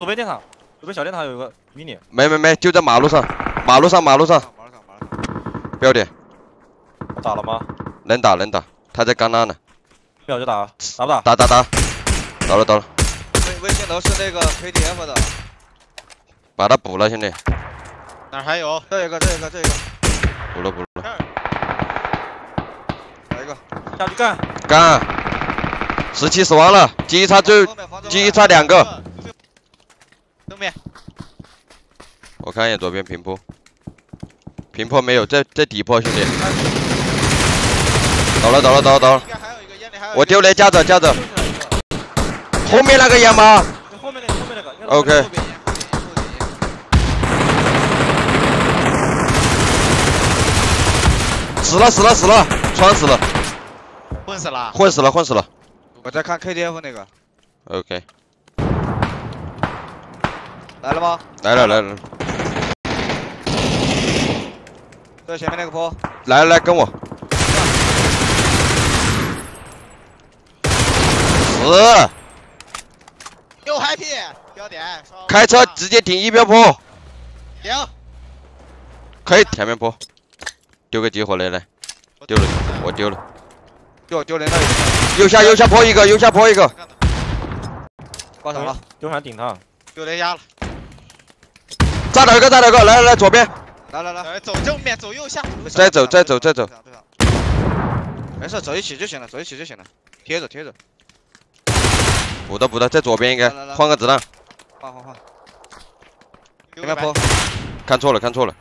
左边电塔，左边小电塔有个迷你，没没没，就在马路上，马路上马路上，马路上马路上。标点，打了吗？能打能打，他在干那呢，秒就打，打不打？打打打，到了到了，微微信楼是那个 KDF 的，把他补了兄弟，哪还有？这一个这一个这一个，补了补了，来一个。下去干！干，十七死亡了，机差最后面房子后面机差两个，正面我看一眼左边平坡，平坡没有，在在底坡兄弟，倒了倒了倒了倒了。我丢雷架着架着，后面那个烟吗？后面那个，后面那个 OK 死了死了死了，穿死了，混死了。混死了混死了。我在看 KTF 那个，，OK，来了吗？来了来了。在前面那个坡，来来跟我，死。又 happy 标点，开车直接顶一标坡，停。可以前面坡，丢个集火雷来，丢了，我丢了，丢丢雷那里，右下右下坡一个，右下坡一个，挂场了。丢上顶他，丢雷压了，炸倒一个炸倒一个，来来来左边，来来来，呃，走正面，走右下。再走再走再走。没事，走一起就行了，走一起就行了，贴着贴着，补的补的，在左边应该换个子弹，换换换，丢个白前面坡，看错了看错了，